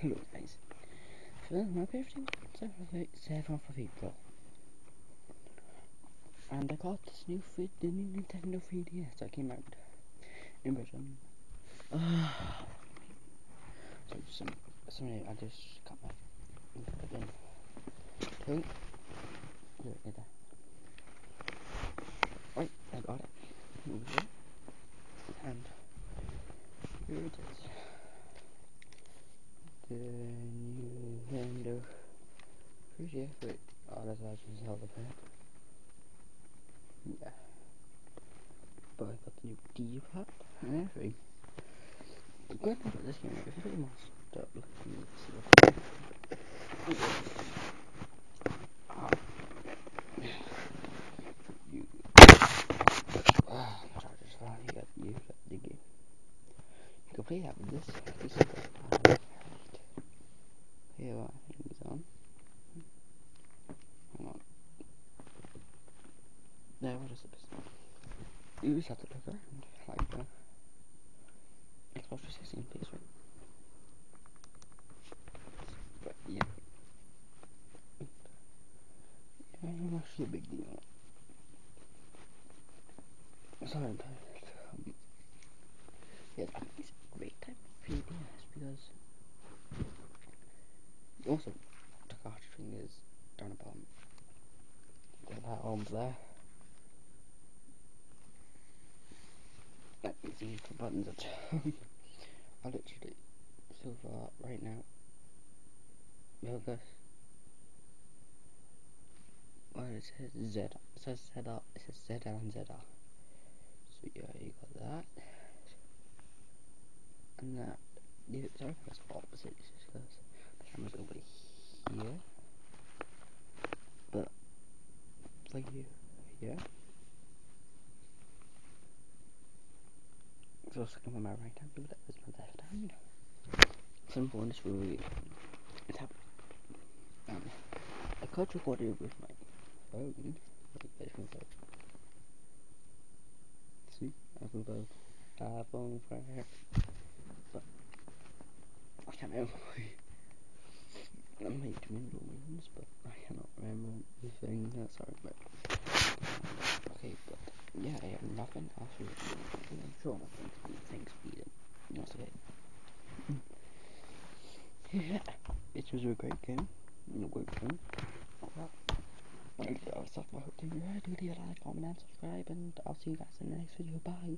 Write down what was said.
Hello guys. For my favorite thing for April. And I got this new fit the new Nintendo 3DS that came out in Britain. Uh, so some sorry I just got my again. Two. There, there. Right, I got it. And here it is. The new Nintendo 3DS. Wait, oh, that's actually Zelda pad. Yeah. But I got the new D-pad and everything. The good thing about this game it's pretty much stuff. Ah. You. Ah, charger's fine. You got you got the game. You can play that with this. This is the right. Here, I think it's on. Hang on. There, what is it? You just have to look around like the Xbox 360 piece, right? But yeah. Yeah, I'm actually a big deal. Sorry, I'm tired. Um, yeah, I think it's a great time for 3DS because also string is down the bottom. Got that arms there. For buttons at I literally so far right now. Focus well it says Z it says Z it says Z and Z. So yeah you got that. And that yeah, sorry it's opposite it's just because the camera's over here. But like you yeah so second with my right hand but that was my left hand. Simple and it's really it's happening um I could record it with my phone. Like this one phone see I can both iPhone fire but I can't remember I made middle names but I cannot remember the thing sorry but okay but yeah I have nothing else to do. I'm sure nothing thanks Peter. That's okay yeah it was a great game. And a good game. Well, I hope you guys like, comment, and subscribe, and I'll see you guys in the next video. Bye.